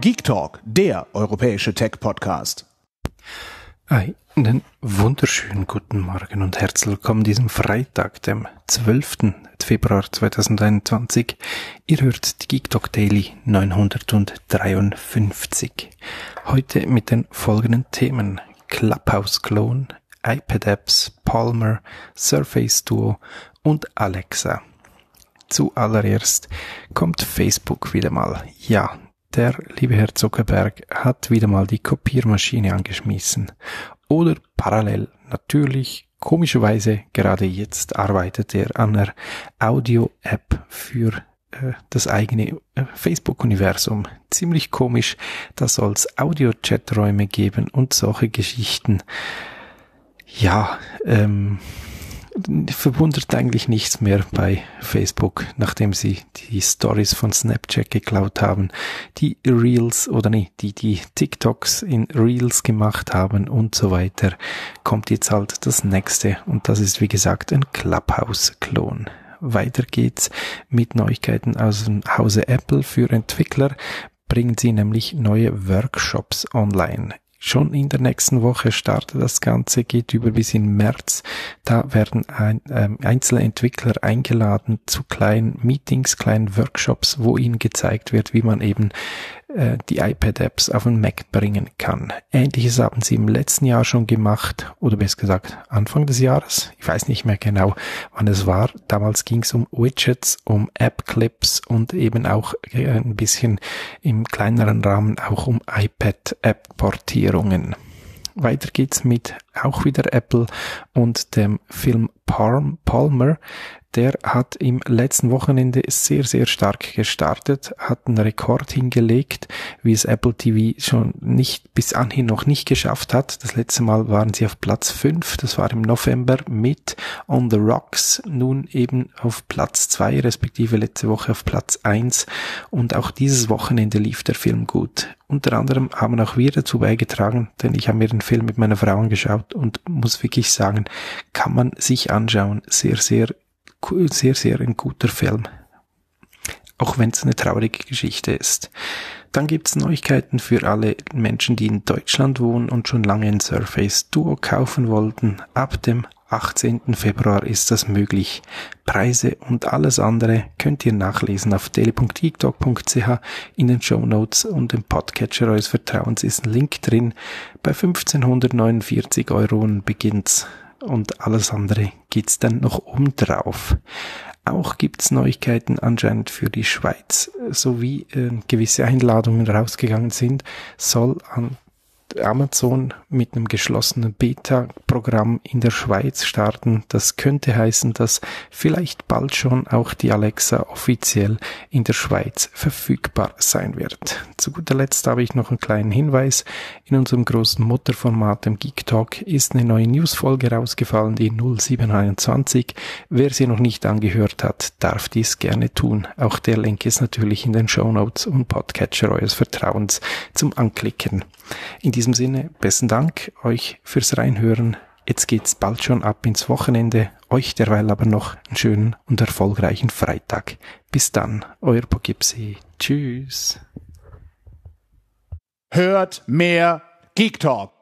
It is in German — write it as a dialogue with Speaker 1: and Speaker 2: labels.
Speaker 1: Geek Talk, der europäische Tech-Podcast.
Speaker 2: Einen wunderschönen guten Morgen und herzlich willkommen diesem Freitag, dem 12. Februar 2021. Ihr hört die Geek Talk Daily 953. Heute mit den folgenden Themen. Clubhouse Clone, iPad Apps, Palmer, Surface Duo und Alexa. Zuallererst kommt Facebook wieder mal. Ja, der liebe Herr Zuckerberg hat wieder mal die Kopiermaschine angeschmissen. Oder parallel natürlich, komischerweise gerade jetzt arbeitet er an einer Audio-App für äh, das eigene äh, Facebook-Universum. Ziemlich komisch, da soll es Audio-Chat-Räume geben und solche Geschichten. Ja, ähm, verwundert eigentlich nichts mehr bei Facebook, nachdem sie die Stories von Snapchat geklaut haben, die Reels oder nee, die die TikToks in Reels gemacht haben und so weiter, kommt jetzt halt das nächste und das ist wie gesagt ein Clubhouse-Klon. Weiter geht's mit Neuigkeiten aus dem Hause Apple für Entwickler bringen sie nämlich neue Workshops online. Schon in der nächsten Woche startet das Ganze, geht über bis in März. Da werden ein, ähm, einzelne Entwickler eingeladen zu kleinen Meetings, kleinen Workshops, wo ihnen gezeigt wird, wie man eben äh, die iPad-Apps auf den Mac bringen kann. Ähnliches haben sie im letzten Jahr schon gemacht, oder besser gesagt Anfang des Jahres. Ich weiß nicht mehr genau, wann es war. Damals ging es um Widgets, um App-Clips und eben auch äh, ein bisschen im kleineren Rahmen auch um iPad-App-Portierungen. Weiter geht's mit auch wieder Apple und dem Film Palm, Palmer, der hat im letzten Wochenende sehr, sehr stark gestartet, hat einen Rekord hingelegt, wie es Apple TV schon nicht bis anhin noch nicht geschafft hat. Das letzte Mal waren sie auf Platz 5, das war im November mit On the Rocks, nun eben auf Platz 2, respektive letzte Woche auf Platz 1 und auch dieses Wochenende lief der Film gut. Unter anderem haben auch wir dazu beigetragen, denn ich habe mir den Film mit meiner Frau angeschaut und muss wirklich sagen, kann man sich anschauen, sehr, sehr sehr, sehr ein guter Film. Auch wenn es eine traurige Geschichte ist. Dann gibt's Neuigkeiten für alle Menschen, die in Deutschland wohnen und schon lange ein Surface Duo kaufen wollten. Ab dem 18. Februar ist das möglich. Preise und alles andere könnt ihr nachlesen auf daily.tiktok.ch in den Show Notes und im Podcatcher eures Vertrauens ist ein Link drin. Bei 1549 Euro beginnt's und alles andere geht's dann noch oben drauf. Auch gibt's Neuigkeiten anscheinend für die Schweiz, sowie äh, gewisse Einladungen rausgegangen sind, soll an Amazon mit einem geschlossenen Beta-Programm in der Schweiz starten. Das könnte heißen, dass vielleicht bald schon auch die Alexa offiziell in der Schweiz verfügbar sein wird. Zu guter Letzt habe ich noch einen kleinen Hinweis. In unserem großen Mutterformat, dem Geek Talk, ist eine neue Newsfolge rausgefallen, die 0721. Wer sie noch nicht angehört hat, darf dies gerne tun. Auch der Link ist natürlich in den Show Notes und Podcatcher eures Vertrauens zum Anklicken. In diesem Sinne, besten Dank euch fürs Reinhören. Jetzt geht's bald schon ab ins Wochenende. Euch derweil aber noch einen schönen und erfolgreichen Freitag. Bis dann, euer Pogipsi. Tschüss.
Speaker 1: Hört mehr Geek Talk.